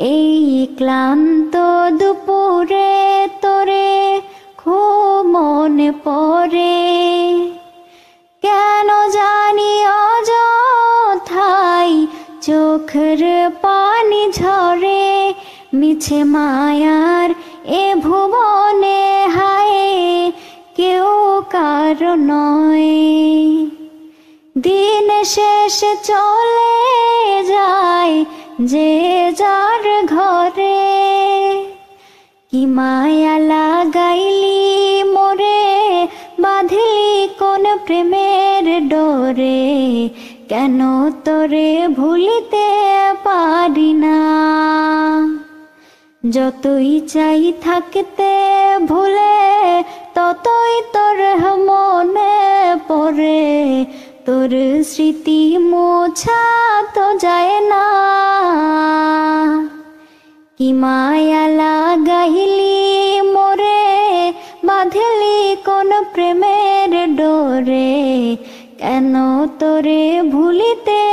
এই ক্লান্ত দুপুরে তোরে খুব মনে পড়ে। কেন জানি অযথাই চোখের পানি ঝরে, মিছে মায়ার এ ভুবনে হায় কেউ কারও নয়। দিন শেষে চলে যায় যে যার কি মায়া লাগাইলি মোরে? বাঁধলি কোন প্রেমের ডোরে? কেন তোরে ভুলিতে পারি না? যতই চাই থাকতে ভুলে, ততই তোর মনে পড়ে। তোর স্মৃতি মোছা তো যায় না। কি মায়া লাগাইলি মোরে? বাঁধলি কোন প্রেমের ডোরে? কেন তোরে ভুলিতে